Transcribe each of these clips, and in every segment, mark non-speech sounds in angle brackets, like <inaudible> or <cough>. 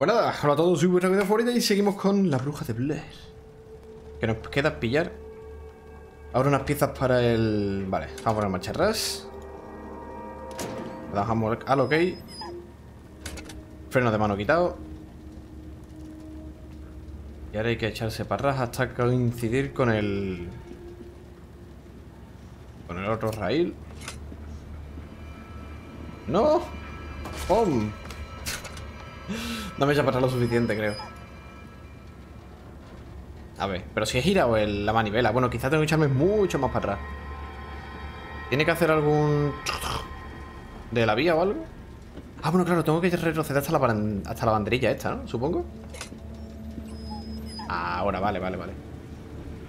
Pues nada, hola a todos, soy vuestra vida favorita y seguimos con la bruja de Blair. Que nos queda pillar ahora unas piezas para el... Vale, vamos a poner marcha atrás. Dejamos al ok. Freno de mano quitado. Y ahora hay que echarse para atrás hasta coincidir con el... Con el otro rail. ¡No! ¡Pum! <laughs> No me para atrás lo suficiente, creo. A ver, pero si he girado el, la manivela. Bueno, quizás tengo que echarme mucho más para atrás. ¿Tiene que hacer algún... de la vía o algo? Ah, bueno, claro, tengo que retroceder hasta la, hasta la banderilla esta, ¿no? Supongo. Ahora, vale, vale, vale.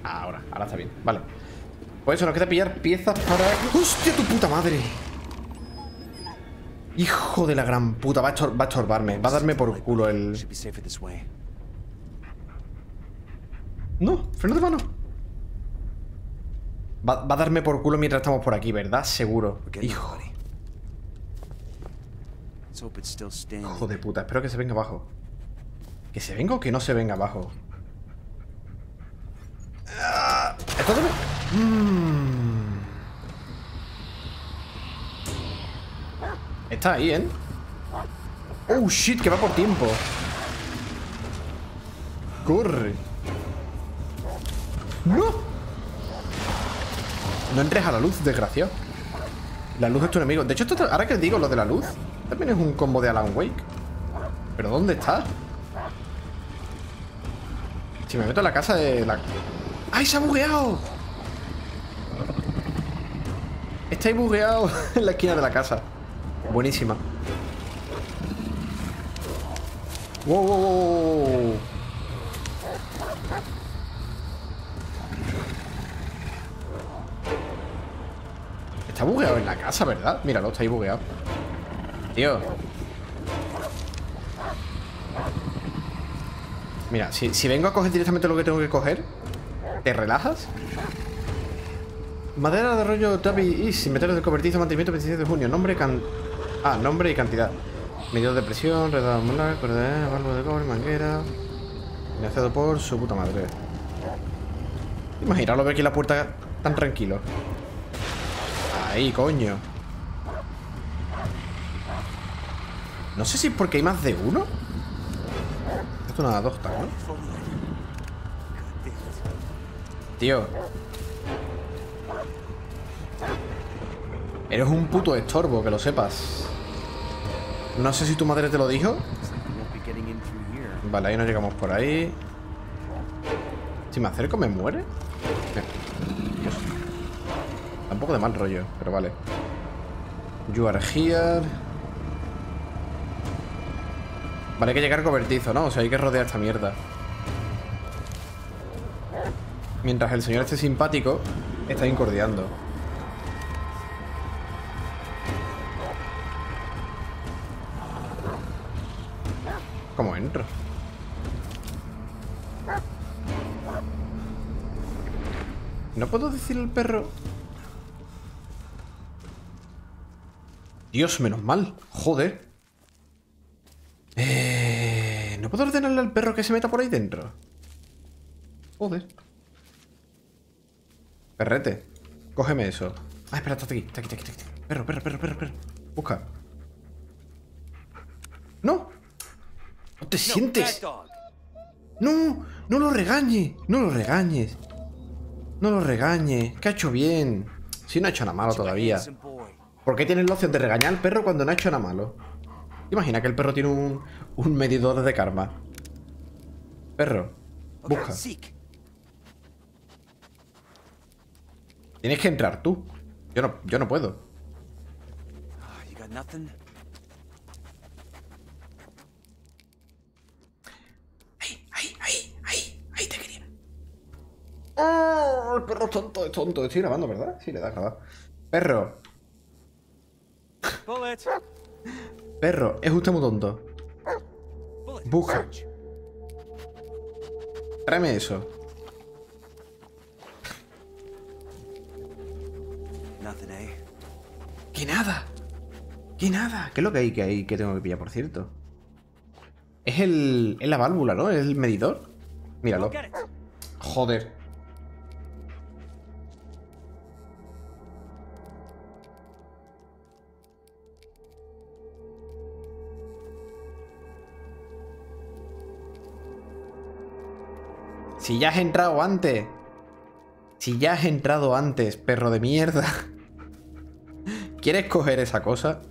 Ahora, ahora está bien, vale. Pues eso, nos queda pillar piezas para... ¡Hostia, tu puta madre! Hijo de la gran puta, va a, va a estorbarme. Va a darme por culo el... No, freno de mano. Va, va, a darme por culo mientras estamos por aquí, ¿verdad? Seguro. Hijo. Hijo de puta, espero que se venga abajo. ¿Que se venga o que no se venga abajo? Ah, ¿Esto debe...? Mmm... Está ahí, ¿eh? Oh, shit, que va por tiempo Corre ¡No! No entres a la luz, desgraciado La luz es tu enemigo De hecho, ahora que digo lo de la luz También es un combo de Alan Wake ¿Pero dónde está? Si me meto en la casa de la... ¡Ay, se ha bugueado! Está ahí bugueado <laughs> en la esquina de la casa Buenísima. Wow, wow, wow, Está bugueado en la casa, ¿verdad? Míralo, está ahí bugueado. Tío. Mira, si, si vengo a coger directamente lo que tengo que coger, ¿te relajas? Madera de rollo Tabi y sin meter de cobertizo, mantenimiento 27 de junio. Nombre, can... Ah, nombre y cantidad. Medidor de presión, red molar, cuerda, barbo de cobre, manguera. Financiado por su puta madre. Imaginaros ver aquí la puerta tan tranquilo. Ahí, coño. No sé si es porque hay más de uno. Esto nada dos, ¿no? Tío. Eres un puto estorbo, que lo sepas. No sé si tu madre te lo dijo. Vale, ahí no llegamos por ahí. Si me acerco, ¿me muere? Dios. un poco de mal rollo, pero vale. You are here. Vale, hay que llegar cobertizo, ¿no? O sea, hay que rodear esta mierda. Mientras el señor esté simpático, está incordiando. Puedo decir al perro? Dios, menos mal. Joder. Eh, ¿No puedo ordenarle al perro que se meta por ahí dentro? Joder. Perrete. Cógeme eso. Ah, espera, está aquí, está aquí, está aquí, está aquí. Perro, perro, perro, perro, perro. Busca. ¡No! ¿No te sientes? No, no lo regañes, no lo regañes. No lo regañes, que ha hecho bien. Si no ha hecho nada malo todavía. ¿Por qué tienes la opción de regañar al perro cuando no ha hecho nada malo? Imagina que el perro tiene un, un medidor de karma. Perro, busca. Tienes que entrar tú. Yo no, yo no puedo. ¡Oh! El perro es tonto, es tonto. Estoy grabando, ¿verdad? Sí, le da grabar. Perro. Perro, es usted muy tonto. Busca. Tráeme eso. ¿Qué nada? ¿Qué nada? ¿Qué es lo que hay que hay que tengo que pillar, por cierto? Es el... Es la válvula, ¿no? Es el medidor. Míralo. Joder. Si ya has entrado antes. Si ya has entrado antes, perro de mierda. <laughs> ¿Quieres coger esa cosa?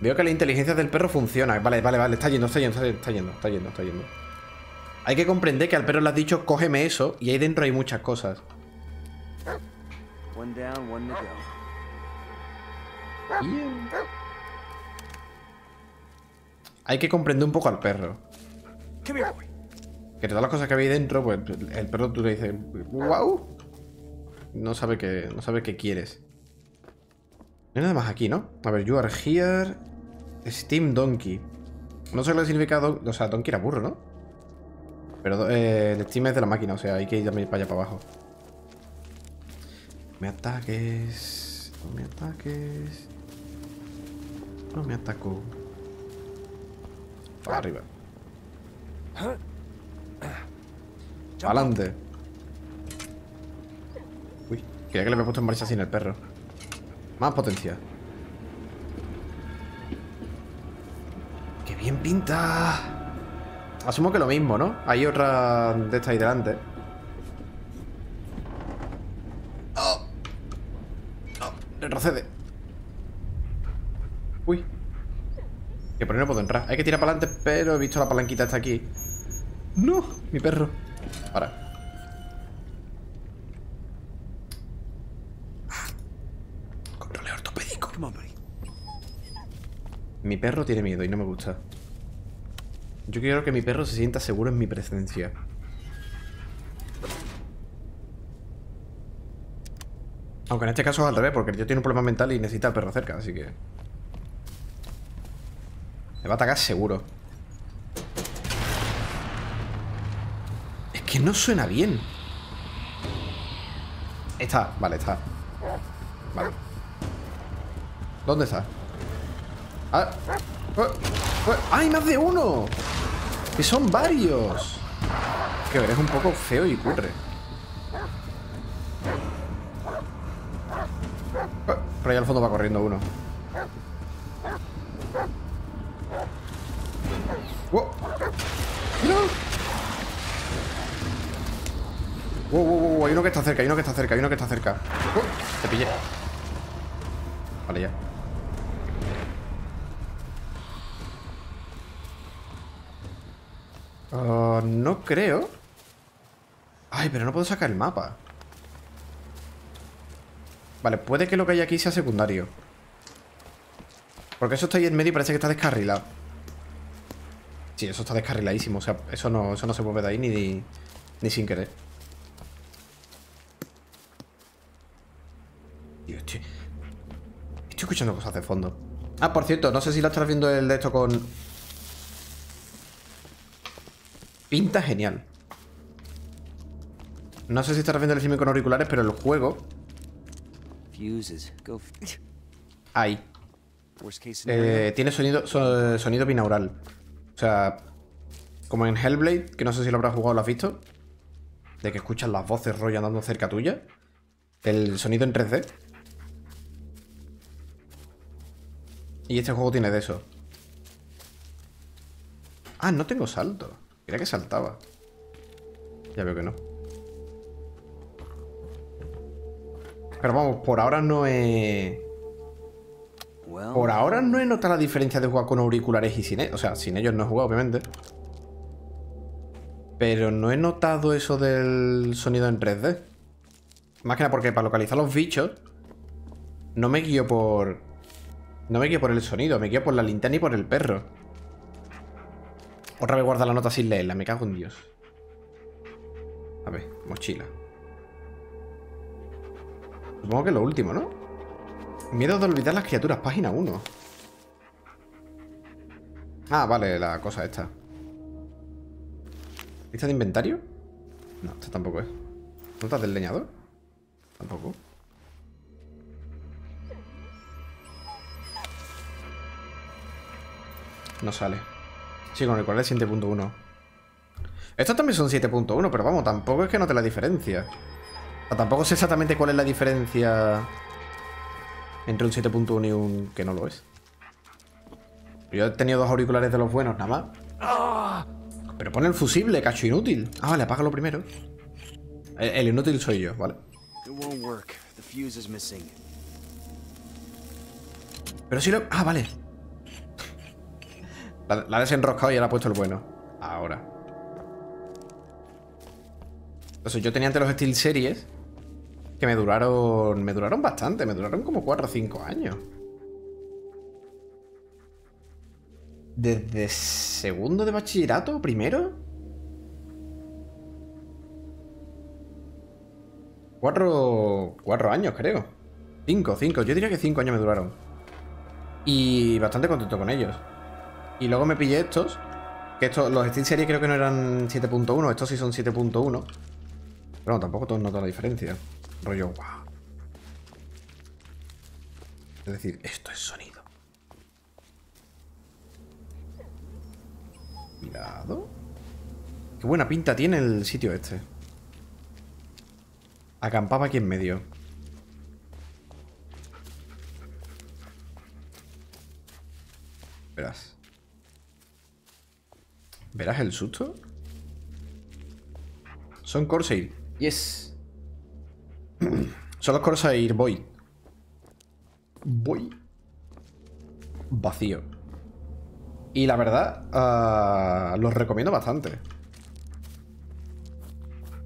Veo que la inteligencia del perro funciona. Vale, vale, vale. Está yendo, está yendo, está yendo, está yendo, está yendo. Hay que comprender que al perro le has dicho, cógeme eso, y ahí dentro hay muchas cosas. Hay que comprender un poco al perro. Que todas las cosas que había ahí dentro, pues el perro tú le dices, wow. No sabe que, no sabe qué quieres. No hay nada más aquí, ¿no? A ver, you are here. Steam Donkey. No sé lo que significa... O sea, Donkey era burro, ¿no? Pero eh, el Steam es de la máquina, o sea, hay que ir para allá para abajo. Me ataques... No me ataques... No me ataco. Para arriba. Adelante. Uy, quería que le había puesto en marcha sin el perro. Más potencia. ¡Qué bien pinta! Asumo que lo mismo, ¿no? Hay otra de esta ahí delante. ¡Oh! ¡Oh! Retrocede. Uy. Que por ahí no puedo entrar. Hay que tirar para adelante, pero he visto la palanquita está aquí. ¡No! Mi perro. Ahora. Mi perro tiene miedo y no me gusta. Yo quiero que mi perro se sienta seguro en mi presencia. Aunque en este caso es al revés, porque yo tiene un problema mental y necesita al perro cerca, así que... Me va a atacar seguro. Es que no suena bien. Está, vale, está. Vale. ¿Dónde está? Ah, ¡Hay más de uno! ¡Que son varios! Que ver, es un poco feo y curre. Por ahí al fondo va corriendo uno. ¡Wow, wow, wow! Hay uno que está cerca, hay uno que está cerca, hay uno que está cerca. te pillé. Vale, ya. Ah, no creo. Ay, pero no puedo sacar el mapa. Vale, puede que lo que hay aquí sea secundario. Porque eso está ahí en medio y parece que está descarrilado. Sí, eso está descarriladísimo. O sea, eso no, eso no se mueve de ahí ni, ni sin querer. estoy... Estoy escuchando cosas de fondo. Ah, por cierto, no sé si la estás viendo el de esto con... Pinta genial. No sé si estás viendo el filme con auriculares, pero el juego... Ahí. Eh, tiene sonido, sonido binaural. O sea, como en Hellblade, que no sé si lo habrás jugado o lo has visto. De que escuchas las voces rollo andando cerca tuya. El sonido en 3D. Y este juego tiene de eso. Ah, no tengo salto. Mira que saltaba. Ya veo que no. Pero vamos, por ahora no he... Por ahora no he notado la diferencia de jugar con auriculares y sin ellos. O sea, sin ellos no he jugado, obviamente. Pero no he notado eso del sonido en 3D. Más que nada porque para localizar los bichos no me guío por... No me guío por el sonido, me guío por la linterna y por el perro. Otra vez guarda la nota sin leerla, me cago en Dios. A ver, mochila. Supongo que es lo último, ¿no? Miedo de olvidar las criaturas, página 1. Ah, vale, la cosa esta. ¿Lista de inventario? No, esta tampoco es. ¿Notas del leñador? Tampoco. No sale. Sí, con el cual es 7.1. Estos también son 7.1, pero vamos, tampoco es que note la diferencia. O tampoco sé exactamente cuál es la diferencia entre un 7.1 y un que no lo es. Yo he tenido dos auriculares de los buenos, nada más. Pero pone el fusible, cacho inútil. Ah, vale, apágalo primero. El, inútil soy yo, ¿vale? Pero si lo... Ah, vale. La, ha desenroscado y ahora ha puesto el bueno. Ahora. Entonces yo tenía ante los Steel Series que me duraron... Me duraron bastante. Me duraron como 4 o 5 años. ¿Desde segundo de bachillerato? ¿Primero? Cuatro, cuatro años, creo. Cinco, cinco. Yo diría que cinco años me duraron. Y bastante contento con ellos. Y luego me pillé estos. Que estos, los Steel Series creo que no eran 7.1. Estos sí son 7.1. Pero no, tampoco todos notan la diferencia. Rollo, wow. Es decir, esto es sonido. Cuidado. Qué buena pinta tiene el sitio este. Acampaba aquí en medio. Verás. ¿Verás el susto? Son Corsair. Yes. <clears throat> Son los Corsair Voy. Voy. Vacío. Y la verdad, ah, los recomiendo bastante.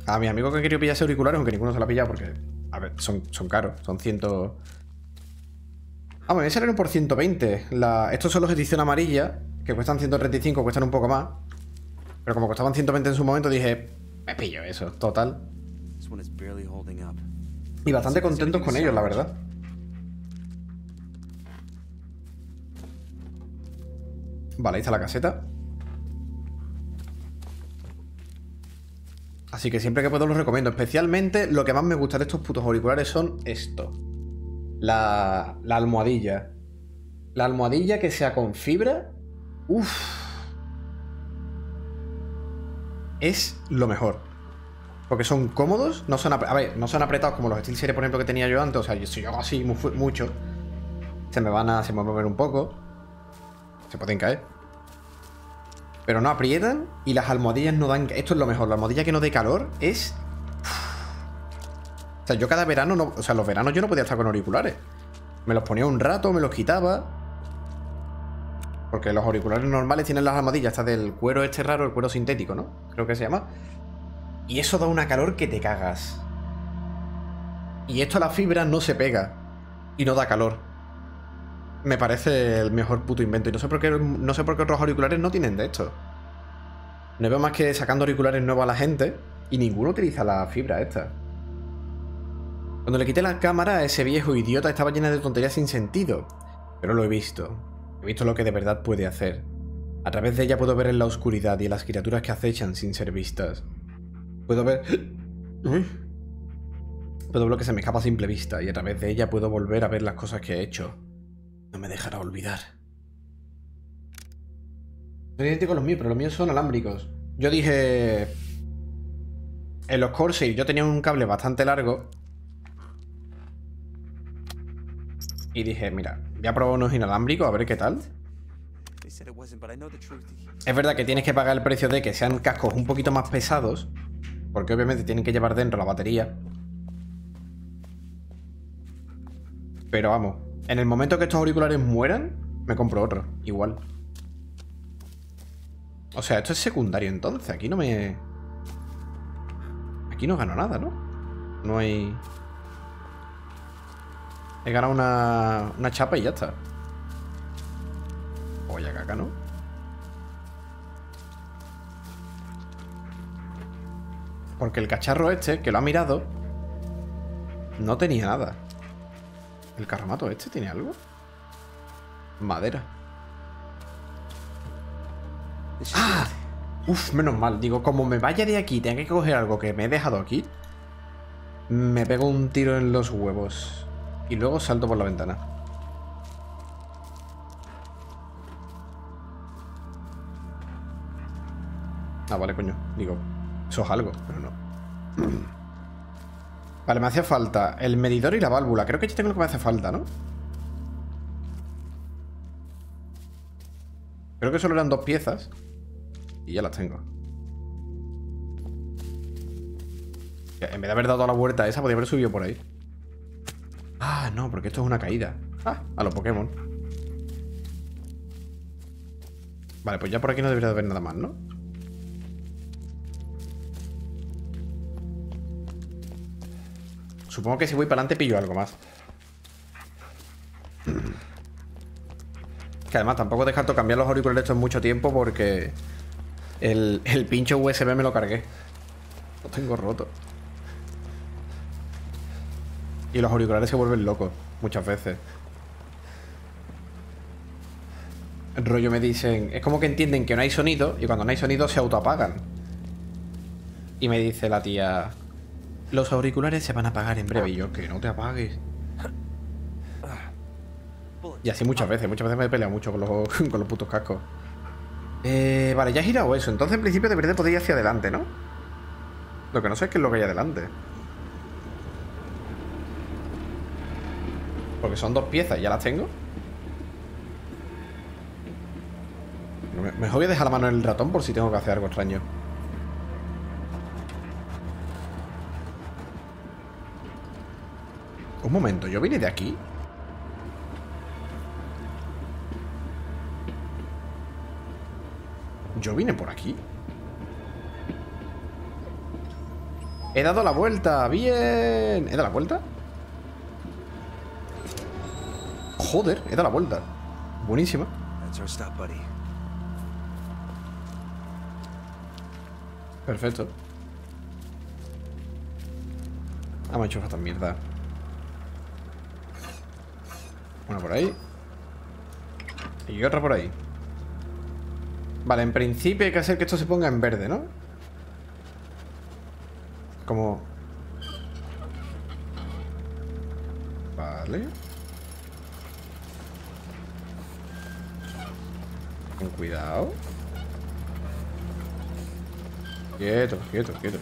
A mi amigo que quería pillarse auriculares, aunque ninguno se lo ha pillado porque, a ver, son, son caros, son ciento... Ah, me salieron por 120. La... Estos son los edición amarilla, que cuestan 135, cuestan un poco más. Pero como costaban 120 en su momento, dije, me pillo eso, total. Y bastante contentos con ellos, la verdad. Vale, ahí está la caseta. Así que siempre que puedo los recomiendo. Especialmente lo que más me gusta de estos putos auriculares son esto. La, la almohadilla. La almohadilla que sea con fibra. Uff. Es lo mejor. Porque son cómodos, no son, a ver, no son apretados como los SteelSeries, por ejemplo, que tenía yo antes. O sea, si yo hago así mucho, se me van a, se me a mover un poco. Se pueden caer. Pero no aprietan y las almohadillas no dan... Esto es lo mejor, la almohadilla que no dé calor es... O sea, yo cada verano no... O sea, los veranos yo no podía estar con auriculares. Me los ponía un rato, me los quitaba. Porque los auriculares normales tienen las almohadillas, estas del cuero este raro, el cuero sintético, ¿no? Creo que se llama. Y eso da una calor que te cagas. Y esto a la fibra no se pega. Y no da calor me parece el mejor puto invento. Y no sé por qué, no sé por qué otros auriculares no tienen de esto. No veo más que sacando auriculares nuevos a la gente y ninguno utiliza la fibra esta. Cuando le quité la cámara a ese viejo idiota estaba llena de tonterías sin sentido. Pero lo he visto. He visto lo que de verdad puede hacer. A través de ella puedo ver en la oscuridad y en las criaturas que acechan sin ser vistas. Puedo ver... <gasps> Puedo ver lo que se me escapa a simple vista y a través de ella puedo volver a ver las cosas que he hecho. No me dejará olvidar. Son idénticos los míos, pero los míos son alámbricos. Yo dije... En los Corsair yo tenía un cable bastante largo. Y dije, mira, voy a probar unos inalámbricos a ver qué tal. Es verdad que tienes que pagar el precio de que sean cascos un poquito más pesados. Porque obviamente tienen que llevar dentro la batería. Pero vamos, en el momento que estos auriculares mueran, me compro otro. Igual. O sea, esto es secundario entonces. Aquí no me... Aquí no gano nada, ¿no? No hay... He ganado una, una chapa y ya está. Oye, caca, ¿no? Porque el cacharro este, que lo ha mirado, no tenía nada. ¿El carramato este tiene algo? Madera. ¡Ah! Uf, menos mal. Digo, como me vaya de aquí tenga que coger algo que me he dejado aquí, me pego un tiro en los huevos. Y luego salto por la ventana. Ah, vale, coño. Digo, eso es algo, pero no. <clears throat> Vale, me hacía falta el medidor y la válvula. Creo que ya tengo lo que me hace falta, ¿no? Creo que solo eran dos piezas. Y ya las tengo. En vez de haber dado la vuelta esa, podría haber subido por ahí. No, porque esto es una caída. Ah, a los Pokémon. Vale, pues ya por aquí no debería haber nada más, ¿no? Supongo que si voy para adelante pillo algo más. Que además tampoco descarto cambiar los auriculares en mucho tiempo porque el, el pincho USB me lo cargué. Lo tengo roto. Y los auriculares se vuelven locos muchas veces. El rollo me dicen, es como que entienden que no hay sonido y cuando no hay sonido se autoapagan. Y me dice la tía, los auriculares se van a apagar en breve. Y yo, que no te apagues. Y así muchas veces, muchas veces me he peleado mucho con los, <laughs> con los putos cascos. Eh, vale, ya he girado eso. Entonces en principio debería poder ir hacia adelante, ¿no? Lo que no sé es qué es lo que hay adelante. Porque son dos piezas ya las tengo. Mejor voy a dejar la mano en el ratón por si tengo que hacer algo extraño. Un momento, ¿yo vine de aquí? ¿Yo vine por aquí? He dado la vuelta, bien ¿He dado la vuelta? Joder, he dado la vuelta Buenísima Perfecto. Ah, me ha hecho falta mierda. Una por ahí. Y otra por ahí. Vale, en principio hay que hacer que esto se ponga en verde, ¿no? Como... Quieto, quieto, quieto.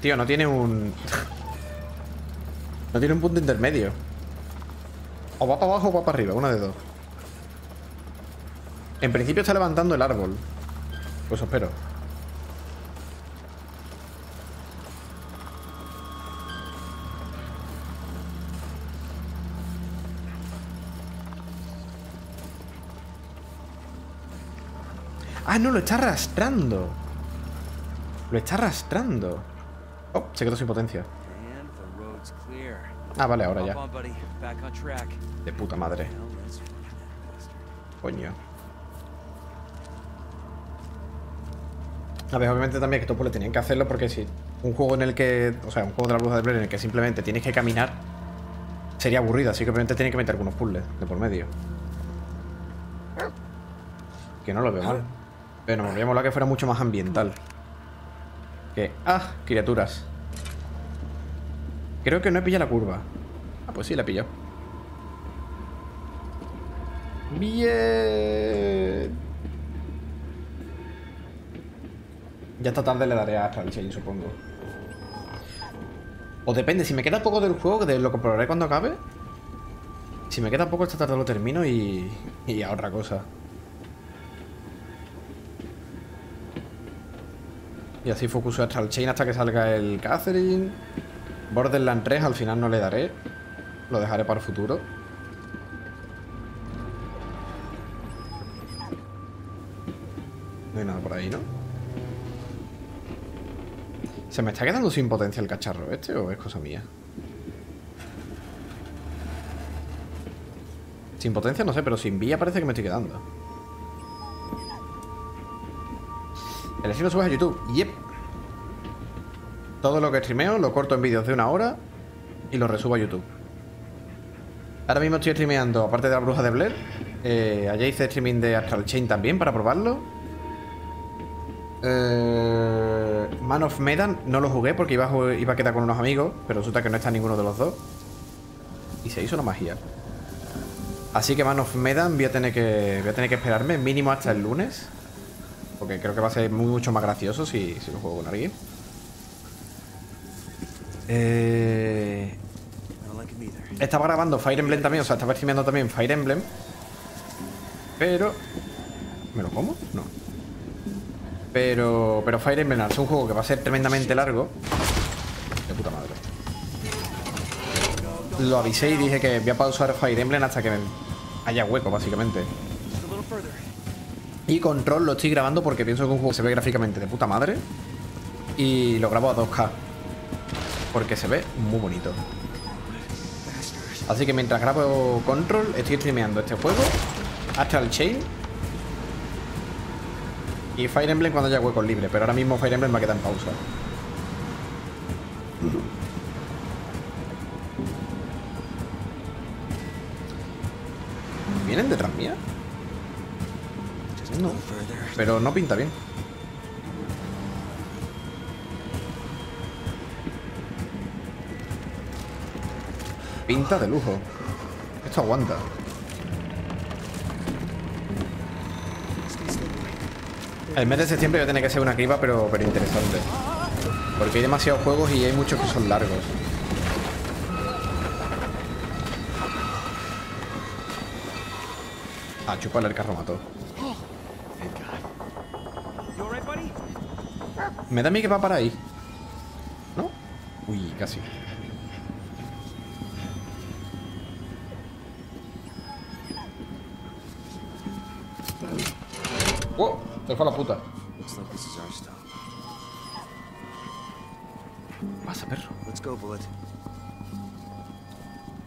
Tío, no tiene un... <laughs> no tiene un punto intermedio. O va para abajo o va para arriba, una de dos. En principio está levantando el árbol. Pues espero. Ah, no, lo está arrastrando. Lo está arrastrando. Oh, se quedó sin potencia. Ah, vale, ahora ya. De puta madre. Coño. A ver, obviamente también que esto pues tenían que hacerlo porque si un juego en el que, o sea, un juego de la bruja de Blair en el que simplemente tienes que caminar sería aburrido, así que obviamente tienen que meter algunos puzzles de por medio. Que no lo veo mal. Pero me habría molado que fuera mucho más ambiental. Que... ¡Ah! Criaturas. Creo que no he pillado la curva. Ah, pues sí, la he pillado. Bien. Ya esta tarde le daré a Astral Chain, supongo. O depende, si me queda poco del juego, de lo comprobaré cuando acabe. Si me queda poco, esta tarde lo termino y, y a otra cosa. Y así focuso Astral Chain hasta que salga el Catherine. Borderland 3 al final no le daré. Lo dejaré para el futuro. No hay nada por ahí, ¿no? ¿Se me está quedando sin potencia el cacharro este o es cosa mía? Sin potencia no sé, pero sin vía parece que me estoy quedando. El lo subes a YouTube. Yep. Todo lo que streameo lo corto en vídeos de una hora y lo resubo a YouTube. Ahora mismo estoy streameando, aparte de la bruja de Blair, eh, hice streaming de Astral Chain también para probarlo. Eh, Man of Medan no lo jugué porque iba a, iba a quedar con unos amigos, pero resulta que no está ninguno de los dos. Y se hizo una magia. Así que Man of Medan voy a tener que, voy a tener que esperarme mínimo hasta el lunes. Porque creo que va a ser mucho más gracioso si, si lo juego con alguien. Eh, estaba grabando Fire Emblem también, o sea, estaba streameando también Fire Emblem. Pero... ¿Me lo como? No. Pero, pero Fire Emblem es un juego que va a ser tremendamente largo. De puta madre. Lo avisé y dije que voy a pausar Fire Emblem hasta que haya hueco, básicamente. Y Control lo estoy grabando porque pienso que un juego se ve gráficamente de puta madre. Y lo grabo a 2K. Porque se ve muy bonito. Así que mientras grabo Control, estoy streameando este juego, Astral Chain y Fire Emblem cuando haya huecos libres. Pero ahora mismo Fire Emblem me queda en pausa. Pero no pinta bien. Pinta de lujo. Esto aguanta. El mes de septiembre va a tener que ser una criba, pero, pero interesante. Porque hay demasiados juegos y hay muchos que son largos. Ah, chupale el carro mató. Me da a mí que va para ahí. ¿No? Uy, casi. ¡Oh! Se fue a la puta. Pasa, perro.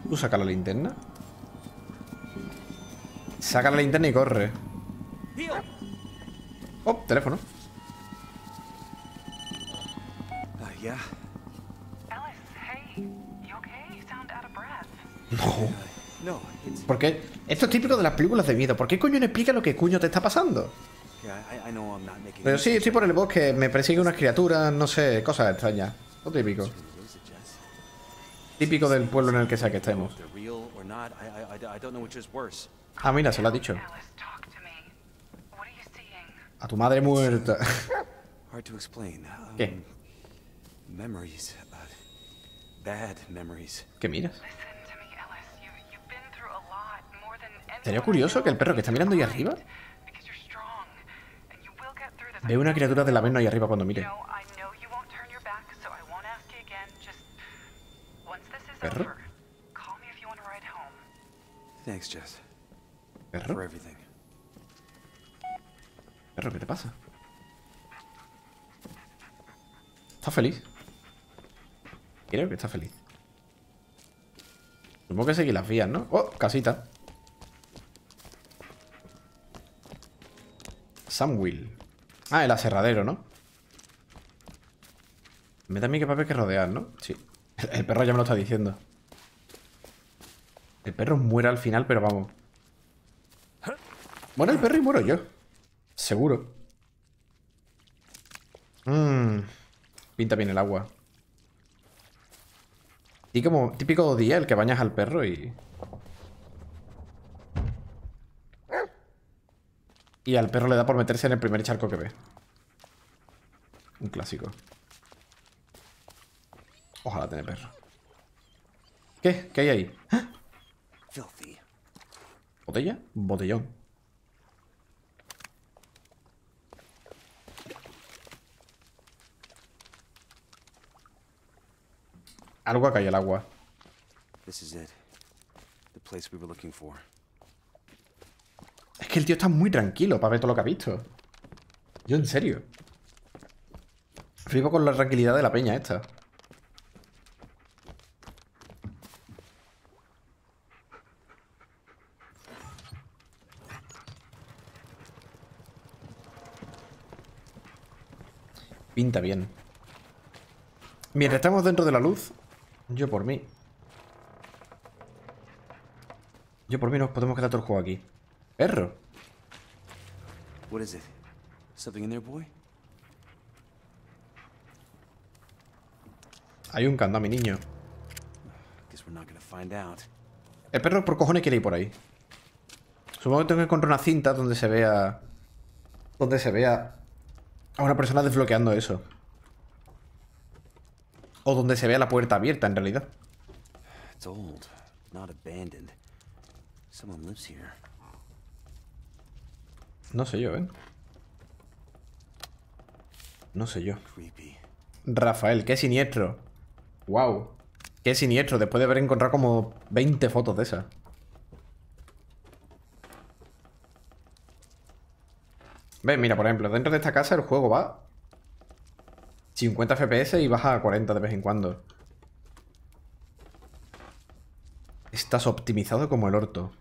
¿Tú saca la linterna? Saca la linterna y corre. Oh, teléfono. Porque esto es típico de las películas de miedo. ¿Por qué coño no explica lo que cuño te está pasando? Pero sí, estoy por el bosque, me persigue unas criaturas, no sé, cosas extrañas. Lo típico. Típico del pueblo en el que sea que estemos. Ah, mira, se lo ha dicho. A tu madre muerta. <laughs> ¿Qué? ¿Qué miras? ¿Sería curioso que el perro que está mirando ahí arriba Veo una criatura de la vena ahí arriba cuando mire. ¿Perro? ¿Perro? ¿Perro, qué te pasa? ¿Está feliz? Creo que está feliz. Supongo que seguir las vías, ¿no? ¡Oh! Casita. Samwill. Ah, el aserradero, ¿no? Me da a mí que haber que rodear, ¿no? Sí. El perro ya me lo está diciendo. El perro muere al final, pero vamos. Muere el perro y muero yo. Seguro. Mmm. Pinta bien el agua. Y como típico día el que bañas al perro y... Y al perro le da por meterse en el primer charco que ve. Un clásico. Ojalá tener perro. ¿Qué? ¿Qué hay ahí? ¿Ah? ¿Botella? Botellón. Algo acá hay el agua. This is it. The place we were looking for. Que el tío está muy tranquilo para ver todo lo que ha visto. Yo, en serio. Flipo con la tranquilidad de la peña esta. Pinta bien. Mientras estamos dentro de la luz, yo por mí. Yo por mí nos podemos quedar todo el juego aquí. Perro. What is it? Something in there, boy? Hay un candado, mi niño. El perro por cojones quiere ir por ahí. Supongo que tengo que encontrar una cinta donde se vea... Donde se vea a una persona desbloqueando eso. O donde se vea la puerta abierta, en realidad. No sé yo, ¿eh? No sé yo. Rafael, qué siniestro. Wow. Qué siniestro, después de haber encontrado como 20 fotos de esas. Ve, mira, por ejemplo, dentro de esta casa el juego va 50 FPS y baja a 40 de vez en cuando. Estás optimizado como el orto.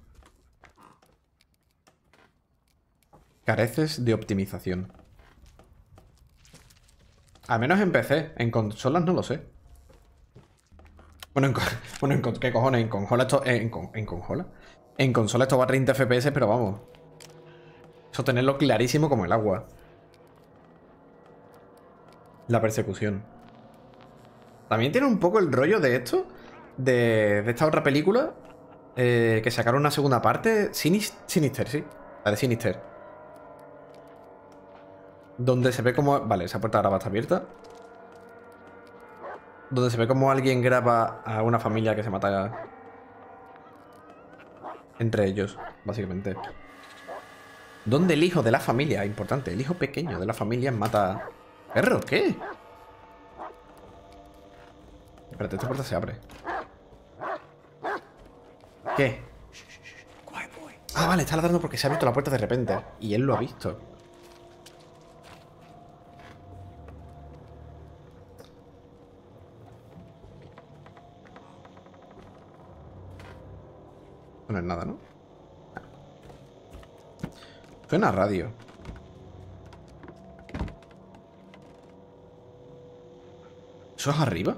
Careces de optimización. Al menos en PC. En consolas no lo sé. Bueno, en, <laughs> bueno, en ¿qué cojones? En consola esto... En, en consola. En consola esto va a 30 FPS, pero vamos. Eso tenerlo clarísimo como el agua. La persecución. También tiene un poco el rollo de esto. De, esta otra película. Eh, que sacaron una segunda parte. Sinister, sí. La de Sinister. Donde se ve como... Vale, esa puerta ahora va a estar abierta. Donde se ve como alguien graba a una familia que se mata entre ellos, básicamente. Donde el hijo de la familia, importante, el hijo pequeño de la familia mata... ¿Perro? ¿Qué? Espérate, esta puerta se abre. ¿Qué? Ah, vale, está ladrando porque se ha abierto la puerta de repente. Y él lo ha visto. No es nada, ¿no? Suena radio. ¿Eso es arriba?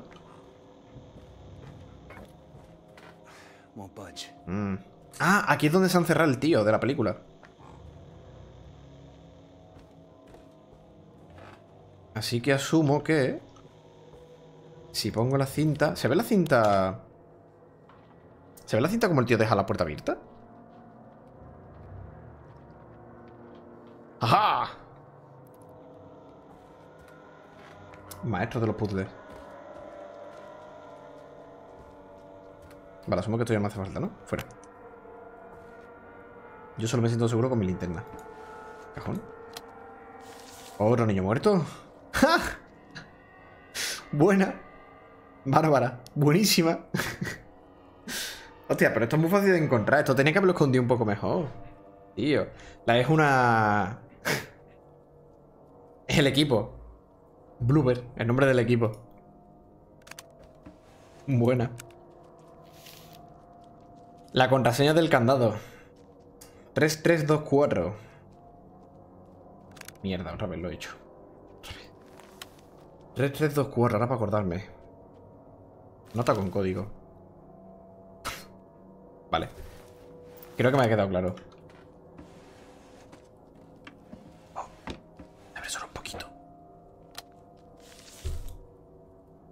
Mm. Ah, aquí es donde se han cerrado el tío de la película. Así que asumo que... Si pongo la cinta... ¿Se ve la cinta...? ¿Se ve la cinta como el tío deja la puerta abierta? ¡Ajá! Maestro de los puzzles. Vale, asumo que esto ya no hace falta, ¿no? Fuera. Yo solo me siento seguro con mi linterna. Cajón. Otro niño muerto. <laughs> ¡Ja! Buena. Bárbara. Buenísima. Hostia, pero esto es muy fácil de encontrar. Esto tenía que haberlo escondido un poco mejor. Tío. La es una... Es <laughs> el equipo. Bloober, el nombre del equipo. Buena. La contraseña del candado. 3324. Mierda, otra vez lo he hecho. 3324, ahora para acordarme. Nota con código. Vale. Creo que me ha quedado claro. Oh, abre solo un poquito.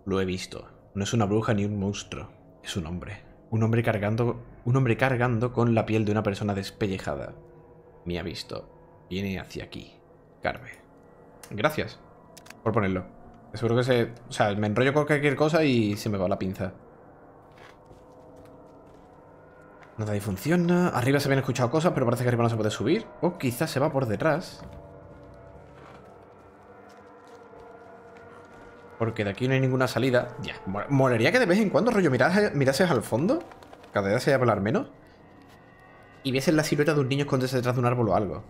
Lo he visto. No es una bruja ni un monstruo. Es un hombre. Un hombre cargando. Un hombre cargando con la piel de una persona despellejada. Me ha visto. Viene hacia aquí. Carme. Gracias por ponerlo. Seguro que se. O sea, me enrollo con cualquier cosa y se me va la pinza. Nada ahí funciona. Arriba se habían escuchado cosas, pero parece que arriba no se puede subir. O quizás se va por detrás. Porque de aquí no hay ninguna salida. Ya, molaría que de vez en cuando, rollo, mirases, al fondo. Cada vez se hablar menos. Y vieses la silueta de un niño esconderse detrás de un árbol o algo.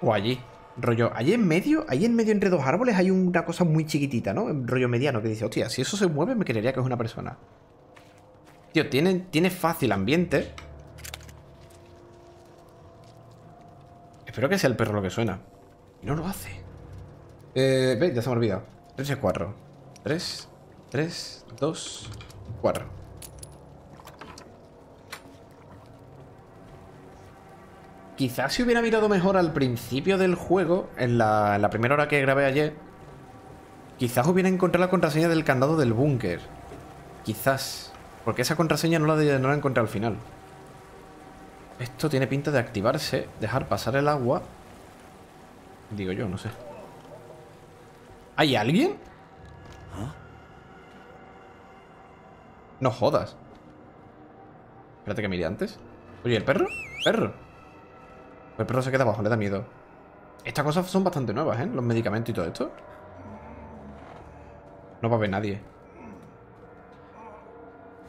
O allí. Rollo, allí en medio, allí en medio entre dos árboles hay una cosa muy chiquitita, ¿no? Rollo mediano que dice, hostia, si eso se mueve me creería que es una persona. Tío, tiene, tiene fácil ambiente. Espero que sea el perro lo que suena. Y no lo hace. Eh, ve, ya se me ha olvidado. 3 y 4. 3, 3, 2, 4. Quizás si hubiera mirado mejor al principio del juego, en la, en la primera hora que grabé ayer, quizás hubiera encontrado la contraseña del candado del búnker. Quizás. Porque esa contraseña no la, no la encontré al final. Esto tiene pinta de activarse, dejar pasar el agua. Digo yo, no sé. ¿Hay alguien? No jodas. Espérate que mire antes. Oye, ¿el perro? ¿Perro? El perro se queda abajo, le da miedo. Estas cosas son bastante nuevas, ¿eh? Los medicamentos y todo esto. No va a haber nadie.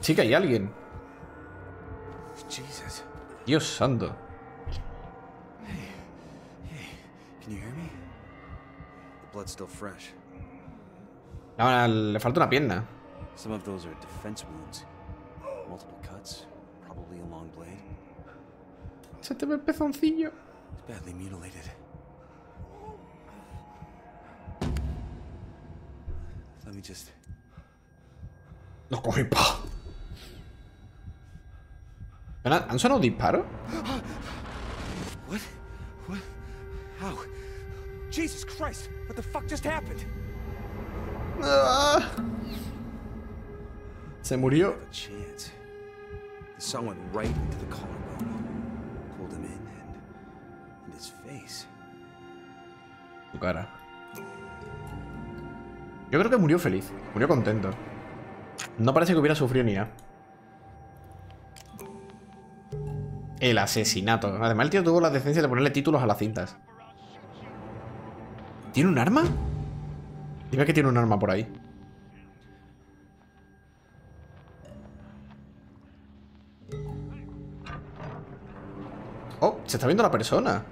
Sí que hay alguien. Dios santo. Ahora le falta una pierna. Some of those are defense wounds. Multiple cuts, probably a long blade. Se te ve el pezoncillo. It's badly mutilated. Let me just. Lo coge ¡pa! ¿Han sonado disparos? What? What? How? Jesus Christ! What the fuck just happened? Ah. Se murió. Went right into the collarbone. Pulled him in and. and his face. Su cara. Yo creo que murió feliz. Murió contento. No parece que hubiera sufrido ni nada. El asesinato. Además, el tío tuvo la decencia de ponerle títulos a las cintas. ¿Tiene un arma? Dime que tiene un arma por ahí. Oh, se está viendo la persona.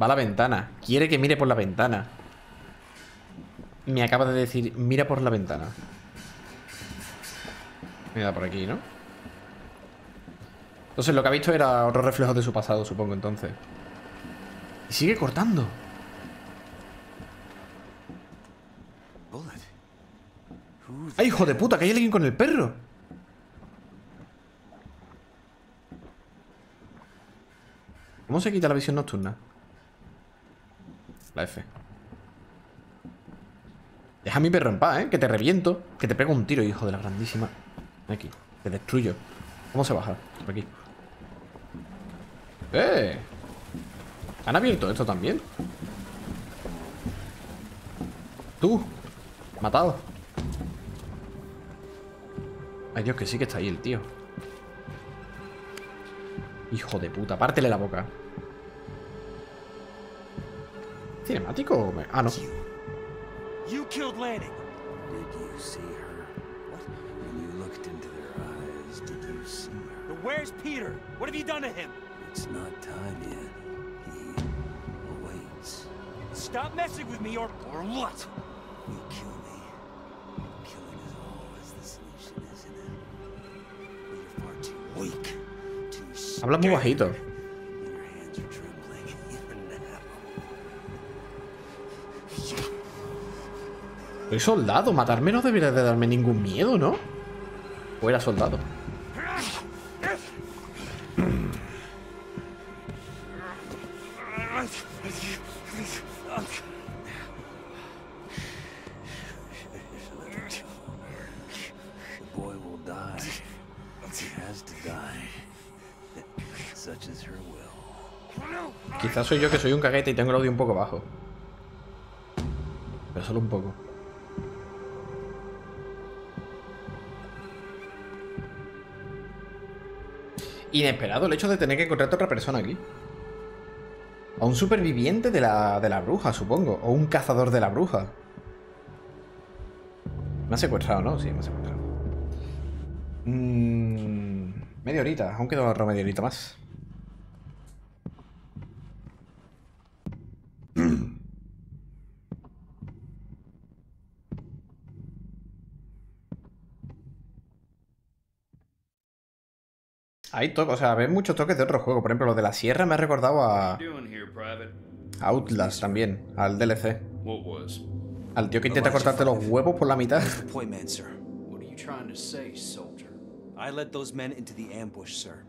Va a la ventana. Quiere que mire por la ventana. Me acaba de decir, mira por la ventana. Mira por aquí, ¿no? Entonces lo que ha visto era otro reflejo de su pasado, supongo, entonces. Y sigue cortando. ¡Ay, hijo de puta! Que hay alguien con el perro. ¿Cómo se quita la visión nocturna? Deja a mi perro en paz, ¿eh? Que te reviento. Que te pego un tiro, hijo de la grandísima. Aquí. Te destruyo. ¿Cómo se baja? Por aquí. ¡Eh! ¿Han abierto esto también? Tú. Matado. Ay, Dios, que sí que está ahí el tío. Hijo de puta, pártele la boca. ¿Cinemático? o me- Ah, no. You killed Lanning. Did you see her? What? When you looked into their eyes, did you see her? But where's Peter? What have you done to him? It's not time yet. He awaits. Stop messing with me or or what? You kill me. Killing is always the solution, isn't it? But you're far too weak. Too Habla muy bajito. Soy soldado. Matarme no debería de darme ningún miedo, ¿no? O era soldado. Quizás soy yo que soy un caguete y tengo el audio un poco bajo. Pero solo un poco. Inesperado el hecho de tener que encontrar a otra persona aquí. A un superviviente de la, de la bruja, supongo. O un cazador de la bruja. Me ha secuestrado, ¿no? Sí, me ha secuestrado. Mm, media horita. Aún queda otra media horita más. Hay toques, o sea, ves muchos toques de otro juego. Por ejemplo, lo de la sierra me ha recordado a, Outlast también, al DLC. Al tío que intenta cortarte los huevos por la mitad. I led those men into the ambush, sir.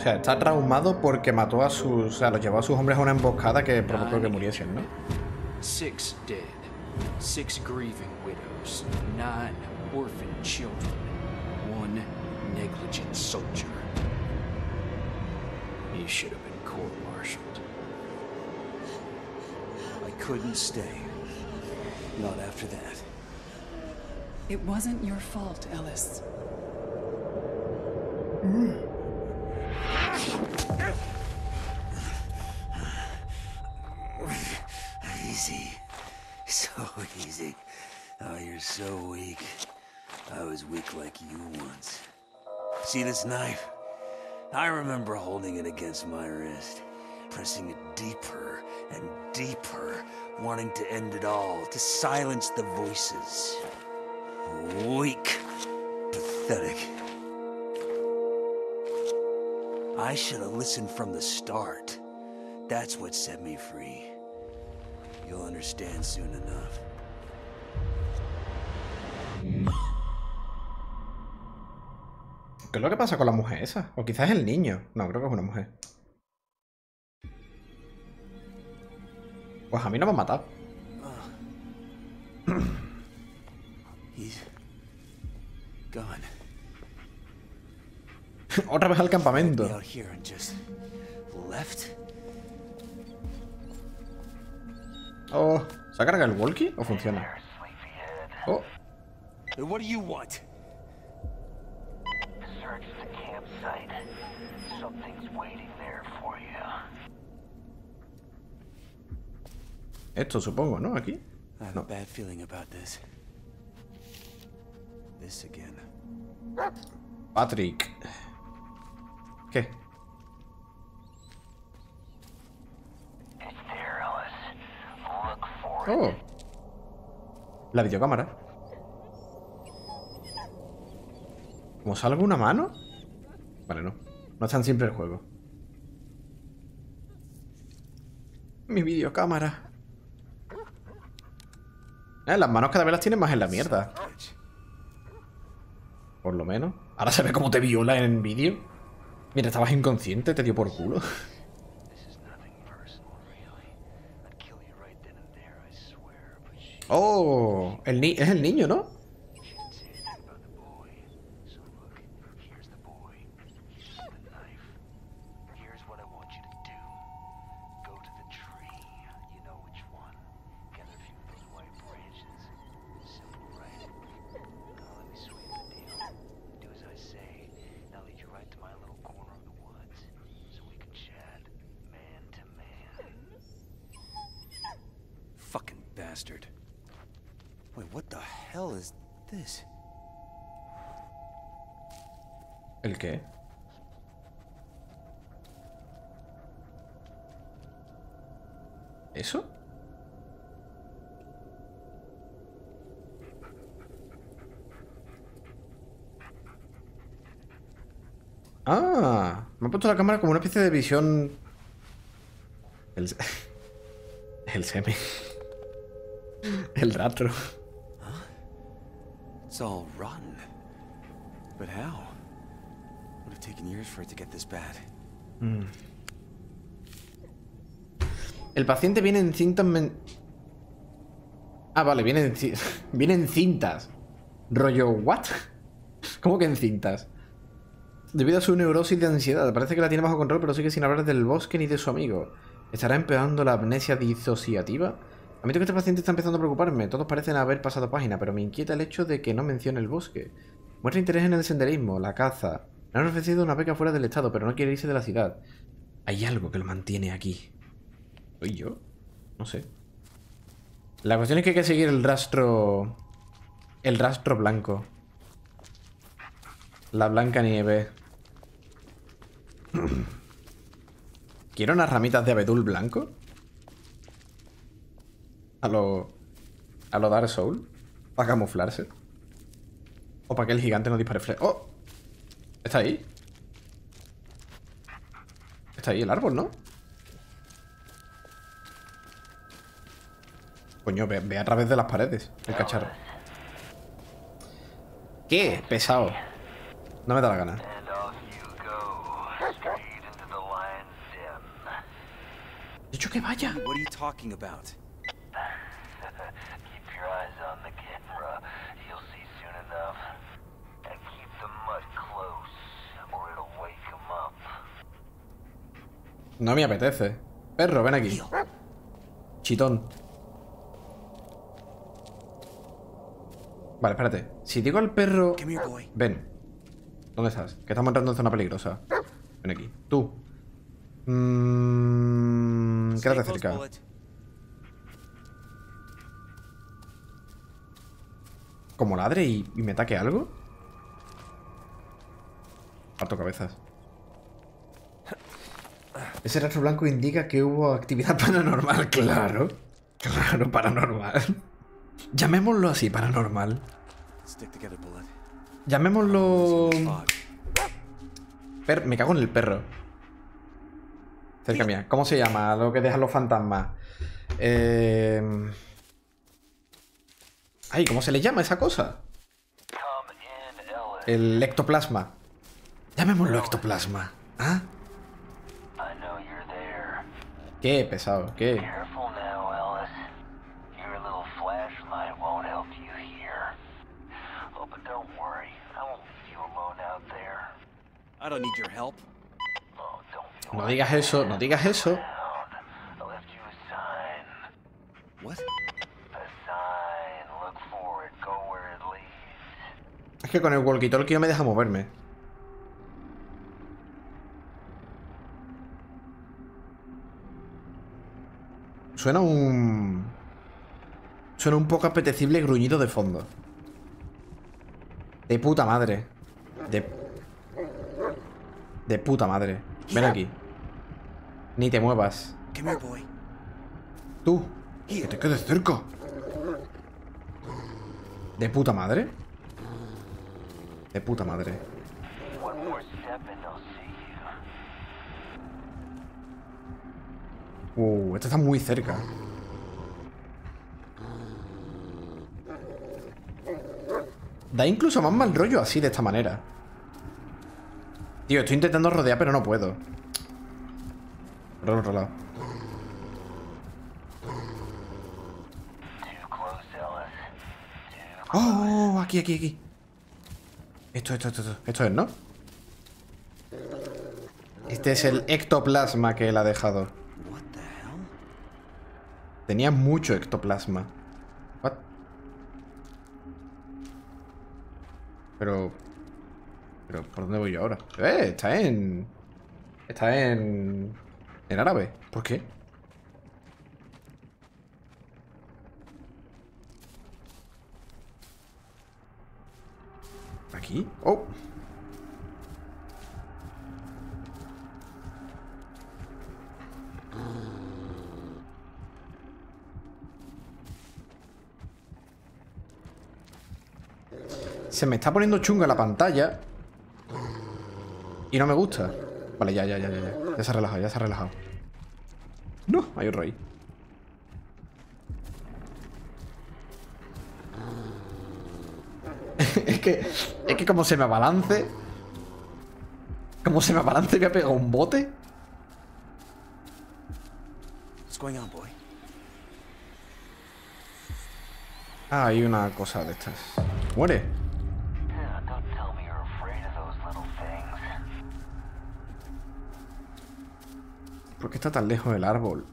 O sea, está traumado porque mató a sus... O sea, los llevó a sus hombres a una emboscada que provocó que muriesen, ¿no? Six dead, six grieving widows, nine orphan children, one negligent soldier. He should have been court-martialed. I couldn't stay. Not after that. It wasn't your fault, Ellis. Easy. So weak. I was weak like you once. See this knife? I remember holding it against my wrist, pressing it deeper and deeper, wanting to end it all, to silence the voices. Weak. Pathetic. I should have listened from the start. That's what set me free. You'll understand soon enough. ¿Qué es lo que pasa con la mujer esa? O quizás es el niño. No, creo que es una mujer. Pues a mí no me ha matado. <clears throat> Gone. <laughs> Otra vez al Me campamento. Oh, ¿se ha cargado el walkie o funciona? Oh, What do you want? Search the Something's waiting there for you. esto supongo, ¿no? Aquí. I have No. a bad feeling about this. This again. Patrick. ¿Qué? Oh. La videocámara. ¿Como salga una mano? Vale, no. No es tan simple el juego. Mi videocámara. Eh, las manos cada vez las tienes más en la mierda. Por lo menos. Ahora se ve cómo te viola en vídeo. Mira, estabas inconsciente, te dio por culo. Oh, el ni es el niño, ¿no? she didn't say anything about the boy. So look, here's the boy. Here's the knife. Here's what I want you to do. Go to the tree. You know which one. Gather a few of those white branches. Simple, right? Now let me sweeten the deal. Do as I say. Now lead you right to my little corner of the woods. So we can chat man to man. Fucking bastard. Wait, what the hell is this? ¿El qué? ¿Eso? Ah, me ha puesto la cámara como una especie de visión. El, <laughs> el semen. <laughs> El rastro. It's all rotten. But how? Would have taken years for it to get this bad. El paciente viene en cintas. men- Ah, vale, viene en, <laughs> viene en cintas. Rollo, ¿what? <laughs> ¿Cómo que en cintas? Debido a su neurosis de ansiedad, parece que la tiene bajo control, pero sigue sin hablar del bosque ni de su amigo. ¿Estará empeorando la amnesia disociativa? Admito que este paciente está empezando a preocuparme. Todos parecen haber pasado página, pero me inquieta el hecho de que no mencione el bosque. Muestra interés en el senderismo, la caza. Le han ofrecido una beca fuera del estado, pero no quiere irse de la ciudad. Hay algo que lo mantiene aquí. ¿Soy yo? No sé. La cuestión es que hay que seguir el rastro... El rastro blanco. La blanca nieve. <clears throat> ¿Quiero unas ramitas de abedul blanco? A lo... A lo Dark Soul. Para camuflarse. O para que el gigante no dispare fle... ¡Oh! ¿Está ahí? Está ahí el árbol, ¿no? Coño, ve, a través de las paredes, el cacharro. ¿Qué? Pesado. No me da la gana. He dicho que vaya. What are you talking about? keep your eyes on the camera. You'll see soon enough. And keep the mud close, or it'll wake him up. No me apetece. Perro, ven aquí. Chitón. Vale, espérate. Si digo al perro... Ven. ¿Dónde estás? Que estamos entrando en zona peligrosa. Ven aquí. Tú. Mmm... Quédate cerca. Como ladre y, y me taque algo. Parto cabezas. Ese rastro blanco indica que hubo actividad <laughs> paranormal. Claro. Claro, paranormal. Llamémoslo así, paranormal. Stick together, Bullet. Llamémoslo... Per- Me cago en el perro. Cerca mía. ¿Cómo se llama? Lo que dejan los fantasmas. Eh... Ay, ¿cómo se le llama esa cosa? El ectoplasma. Llamémoslo ectoplasma. ¿Ah? I know you're there. Qué pesado, qué. No digas eso, no digas eso. Es que con el walkie-talkie no me deja moverme. Suena un... Suena un poco apetecible gruñido de fondo. De puta madre. De... De puta madre. Ven aquí. Ni te muevas. Come here, boy. Tú. Que te quedes cerca. De puta madre. De puta madre. One more step and they'll see you. Uh, esto está muy cerca. Da incluso más mal rollo así, de esta manera. Tío, estoy intentando rodear, pero no puedo. Por otro lado. Too Oh, aquí, aquí, aquí. Esto, esto, esto, esto. Esto es, ¿no? Este es el ectoplasma que él ha dejado. Tenía mucho ectoplasma. What? Pero... Pero, ¿por dónde voy yo ahora? ¡Eh! Está en... Está en... En árabe. ¿Por qué? ¿Aquí? ¡Oh! Se me está poniendo chunga la pantalla. Y no me gusta. Vale, ya, ya, ya, ya. Ya, ya se ha relajado, ya se ha relajado. No, hay otro ahí. <laughs> es que. Es que como se me abalance. Como se me abalance me ha pegado un bote. Ah, hay una cosa de estas. Muere. ¿Por qué está tan lejos el árbol?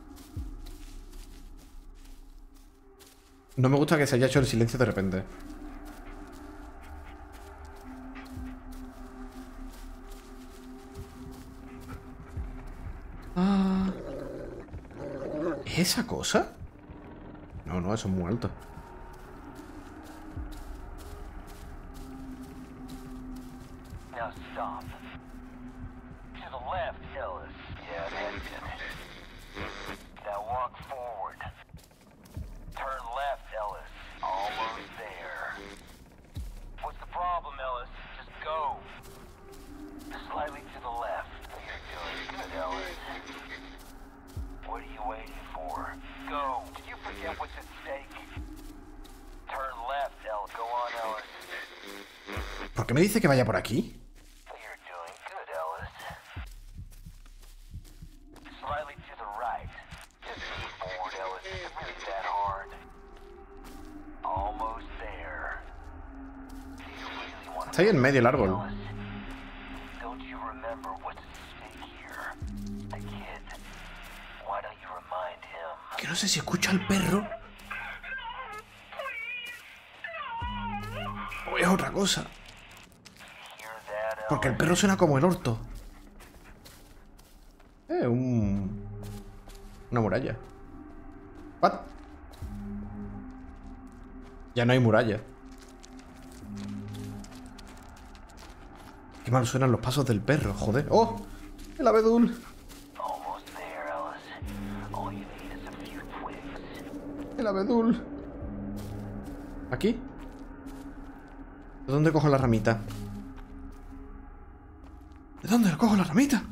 No me gusta que se haya hecho el silencio de repente. Ah. ¿Es esa cosa? No, no, eso es muy alto. Do you really want Está ahí en medio el árbol. Que no sé si escucho al perro. O es otra cosa. Porque el perro suena como el orto. Eh, un... Una muralla. What? Ya no hay muralla. Qué mal suenan los pasos del perro, joder. ¡Oh! El abedul. El abedul. ¿Aquí? ¿De dónde cojo la ramita? ¿De dónde cojo la ramita?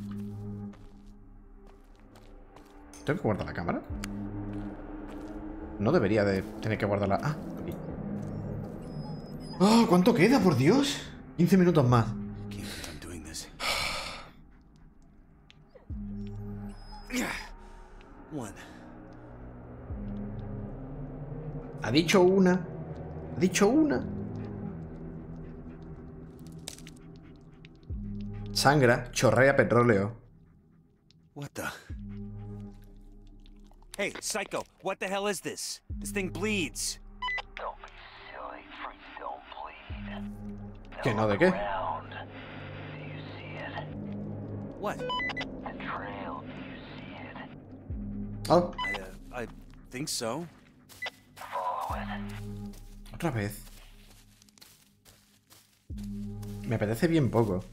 ¿Tengo que guardar la cámara? No debería de tener que guardarla. Ah, aquí. ¡Oh! ¿Cuánto queda, por Dios? 15 minutos más. Ha dicho una. Ha dicho una. Sangra, chorrea petróleo. What the? Hey, Psycho, what the hell is this? This thing bleeds. Don't be silly. Freaks don't bleed. ¿Qué, Now no, de qué? around. Do you see it? What? The trail. Do you see it? Oh, I, uh, I think so. Follow it. otra vez. Me apetece bien poco.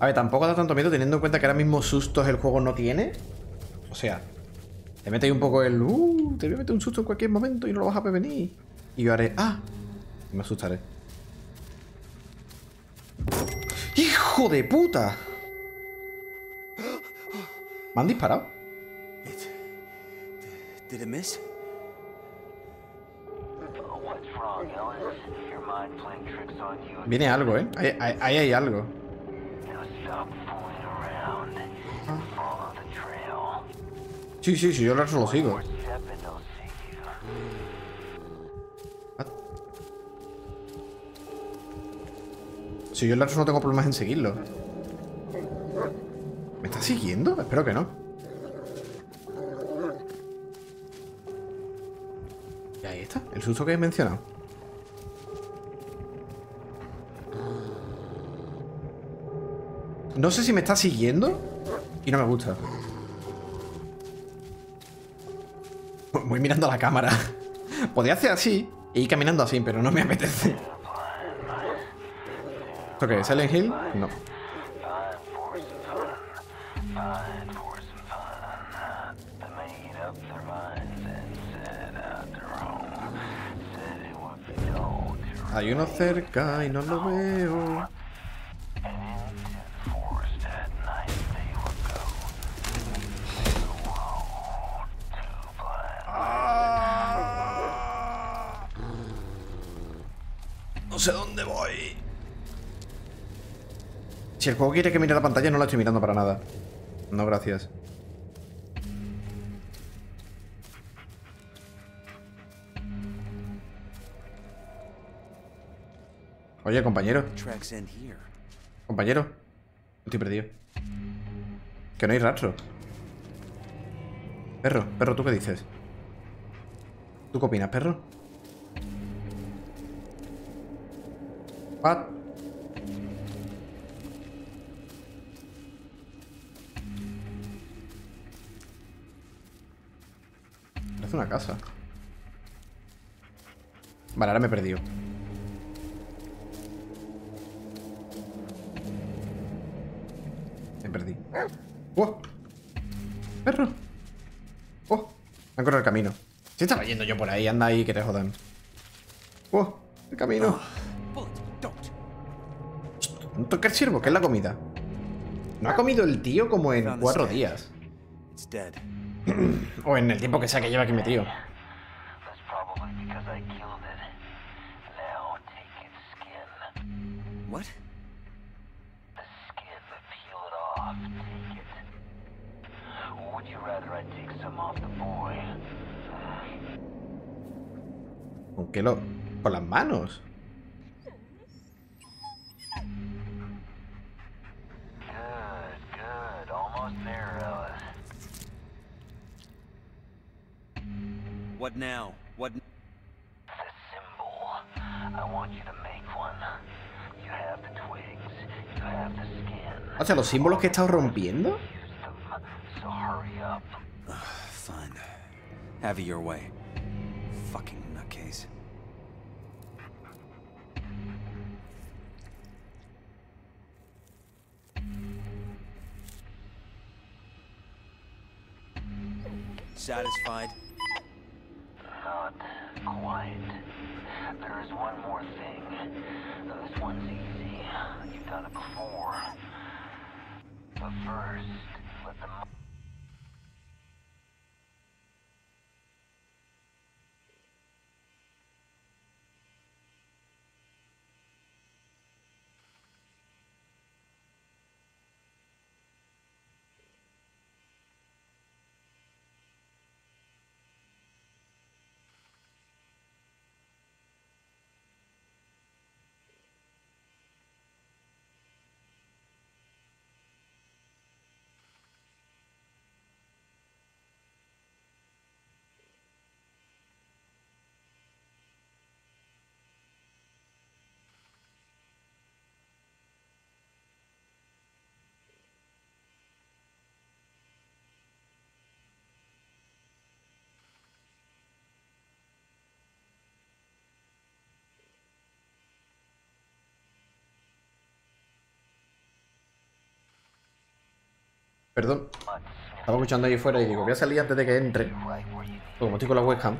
A ver, tampoco da tanto miedo teniendo en cuenta que ahora mismo sustos el juego no tiene. O sea, te mete ahí un poco el... Uh, te voy a meter un susto en cualquier momento y no lo vas a prevenir. Y yo haré... Ah, y me asustaré. ¡Hijo de puta! ¿Me han disparado? Did it miss? Viene algo, ¿eh? Ahí hay algo. Sí, sí, sí, yo lo solo sigo. Si yo el Lars no tengo problemas en seguirlo. ¿Me está siguiendo? Espero que no. Y ahí está, el susto que he mencionado. No sé si me está siguiendo y no me gusta. Voy mirando a la cámara. <laughs> Podría hacer así e ir caminando así, pero no me apetece. ¿Esto qué? ¿Silent Hill? No. Hay uno cerca y no lo veo. Si el juego quiere que mire la pantalla, no la estoy mirando para nada. No, gracias. Oye, compañero. Compañero. Estoy perdido. Que no hay rastro. Perro, perro, ¿tú qué dices? ¿Tú qué opinas, perro? What? Parece una casa. Vale, ahora me he perdido. Me perdí. ¡Oh! ¡Perro! ¡Oh! Me han corrido el camino. Si estaba yendo yo por ahí, anda ahí que te jodan. ¡Oh! El camino. Un toque el siervo, ¿qué es la comida? No ha comido el tío como en cuatro días. It's dead. O en el tiempo que sea que lleva aquí metido. What? ¿Con qué lo...? Con las manos. What now? What? The symbol. I want you to make one. You have the twigs. You have the skin. O sea, los símbolos que he estado rompiendo. So hurry up. Fine. Have it your way. Fucking nutcase. Satisfied? One more thing. This one's easy. You've done it before. But first, Perdón. Estaba escuchando ahí fuera y digo, voy a salir antes de que entre. Porque como estoy con la webcam.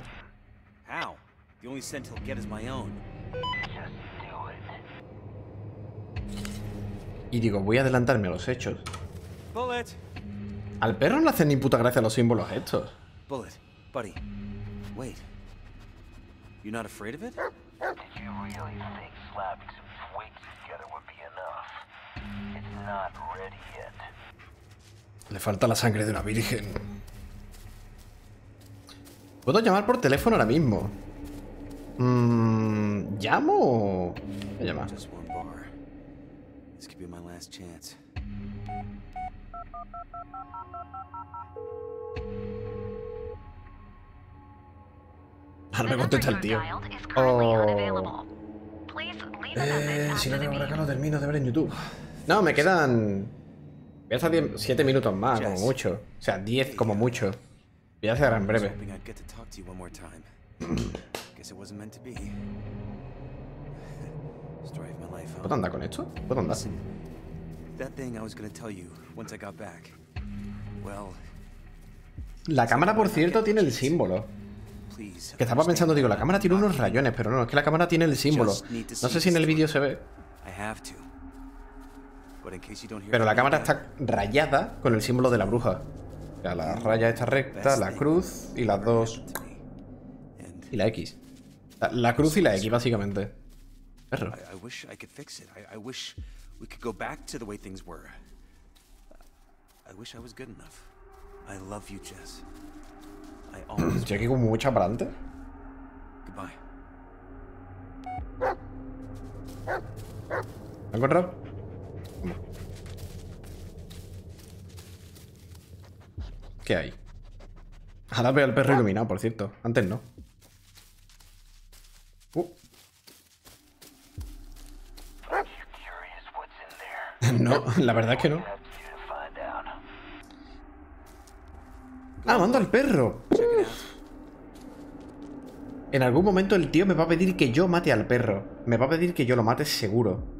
How? The only scent he'll get is my own. just do it. Y digo, voy a adelantarme a los hechos. Bullet! Al perro no le hacen ni puta gracia los símbolos estos. Bullet, buddy. Wait. You're not afraid of it? Did you really think slapping some twigs together would be enough? It's not ready yet. Le falta la sangre de una virgen. Puedo llamar por teléfono ahora mismo. Mm, ¿Llamo o...? Voy a llamar. Ahora me contesta el tío. Oh. Eh, si no tengo recalo termino de ver en YouTube. No, me quedan... Voy a hacer 7 minutos más, como mucho. O sea, 10 como mucho. Voy a hacer en breve. <clears throat> <laughs> ¿Puedo andar con esto? ¿Puedo andar? Listen, that thing I was gonna tell you once I got back. Well, La cámara, por cierto, tiene el símbolo. Que estaba pensando, digo, la cámara tiene unos rayones, pero no, es que la cámara tiene el símbolo. No sé si en el vídeo se ve, pero la cámara está rayada con el símbolo de la bruja. O sea, la raya está recta, la cruz y las dos. Y la X. La, cruz y la X, básicamente. Perro. I, I wish I could fix it. I, I wish we could go back to the way things were. I wish I was good enough. I love you, Jess. I <clears throat> always Estoy aquí como mucha para adelante. Goodbye. ¿Lo he encontrado? ¿Qué hay? Ahora veo al perro iluminado, por cierto. Antes no. Uh, <laughs> no, la verdad es que no. Ah, mando al perro. En algún momento el tío me va a pedir que yo mate al perro. Me va a pedir que yo lo mate seguro.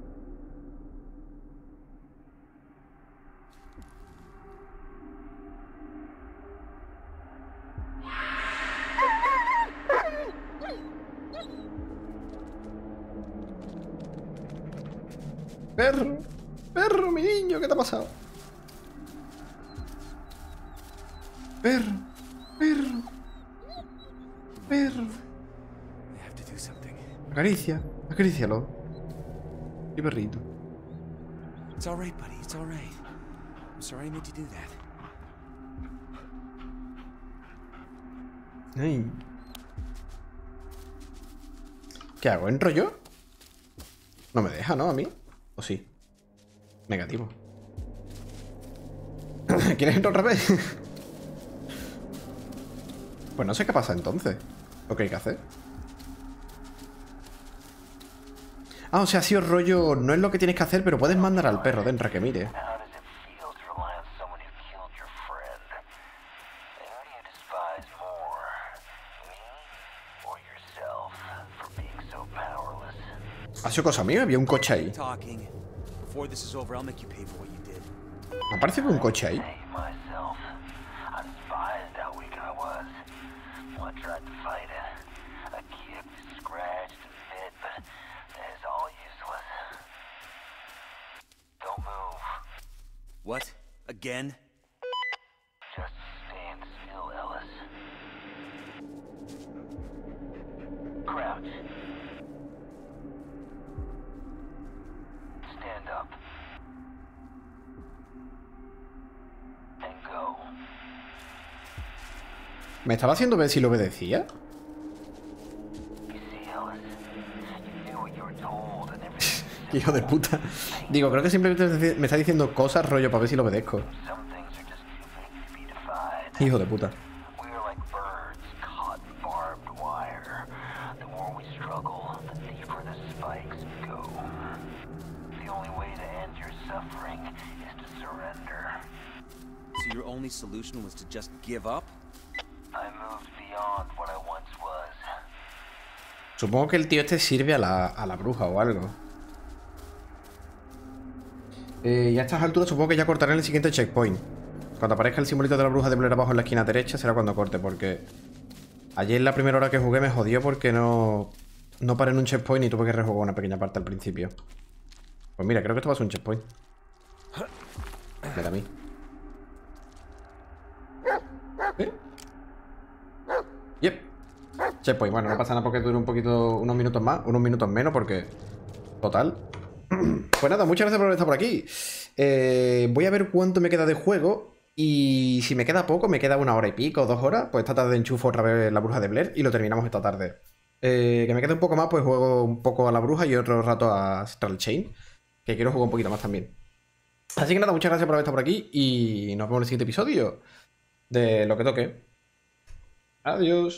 Acarícialo. Y perrito. It's all right, buddy. It's all right. I'm sorry I made you do that. Ay. ¿Qué hago? ¿Entro yo? No me deja, ¿no? A mí. ¿O sí? Negativo. <clears throat> ¿Quieres entrar otra vez? <laughs> pues no sé qué pasa entonces. Lo que hay que hacer. Ah, o sea, ha sido rollo. No es lo que tienes que hacer, pero puedes mandar al perro dentro a que mire. Ha sido cosa mía, había un coche ahí. Me parece que un coche ahí. What? Again? Just stand still, Ellis. Crouch. Stand up. And go. ¿Me estaba haciendo ver si lo obedecía? Hijo de puta. Digo, creo que simplemente me está diciendo cosas rollo para ver si lo obedezco. Hijo de puta. Your only solution was to just give up? I moved beyond what I once was. Supongo que el tío este sirve a la, a la bruja o algo. Eh, y a estas alturas supongo que ya cortaré en el siguiente checkpoint. Cuando aparezca el simbolito de la bruja de Blair abajo en la esquina derecha será cuando corte, porque... Ayer la primera hora que jugué me jodió porque no... No paré en un checkpoint y tuve que rejugar una pequeña parte al principio. Pues mira, creo que esto va a ser un checkpoint. Mira a mí. ¿Eh? Yep. Checkpoint, bueno, no pasa nada porque dure un poquito, unos minutos más, unos minutos menos, porque. Total. <clears throat> Pues nada, muchas gracias por estar por aquí. Eh, voy a ver cuánto me queda de juego. Y si me queda poco, me queda una hora y pico, dos horas, pues esta tarde enchufo otra vez la bruja de Blair y lo terminamos esta tarde. Eh, que me quede un poco más, pues juego un poco a la bruja y otro rato a Astral Chain. Que quiero jugar un poquito más también. Así que nada, muchas gracias por haber estado por aquí y nos vemos en el siguiente episodio de lo que toque. Adiós.